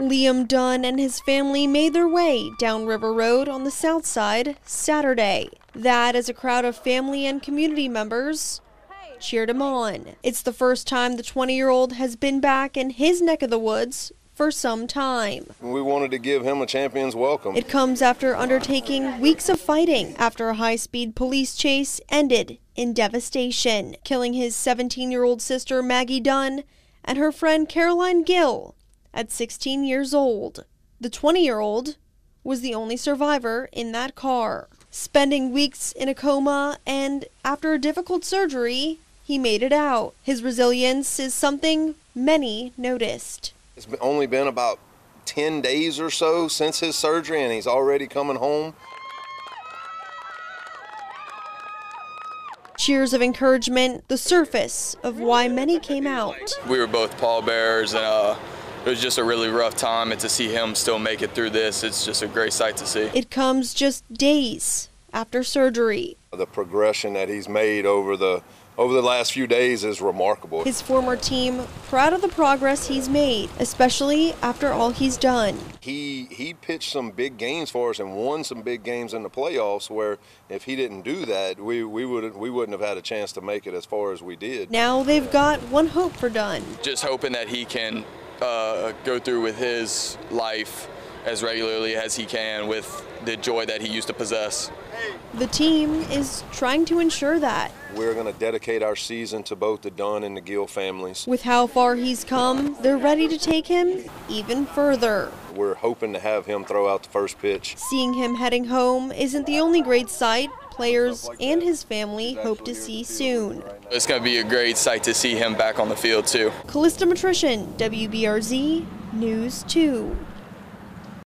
Liam Dunn and his family made their way down River Road on the south side Saturday. That as a crowd of family and community members cheered him on. It's the first time the 20 year old has been back in his neck of the woods for some time. We wanted to give him a champion's welcome. It comes after undertaking weeks of fighting after a high speed police chase ended in devastation, killing his 17 year old sister Maggie Dunn and her friend Caroline Gill at 16 years old. The 20 year old was the only survivor in that car. Spending weeks in a coma and after a difficult surgery, he made it out. His resilience is something many noticed. It's only been about 10 days or so since his surgery, and he's already coming home. Cheers of encouragement, the surface of why many came out. We were both pallbearers, and uh, it was just a really rough time. And to see him still make it through this, it's just a great sight to see. It comes just days after surgery. The progression that he's made over the over the last few days is remarkable. His former team proud of the progress he's made, especially after all he's done. He he pitched some big games for us and won some big games in the playoffs where if he didn't do that, we, we would we wouldn't have had a chance to make it as far as we did. Now they've got one hope for Dunn. Just hoping that he can uh, go through with his life as regularly as he can with the joy that he used to possess. The team is trying to ensure that. We're going to dedicate our season to both the Dunn and the Gill families. With how far he's come, they're ready to take him even further. We're hoping to have him throw out the first pitch. Seeing him heading home isn't the only great sight players and his family hope to see soon. It's going to be a great sight to see him back on the field, too. Callista Matrician, WBRZ News 2.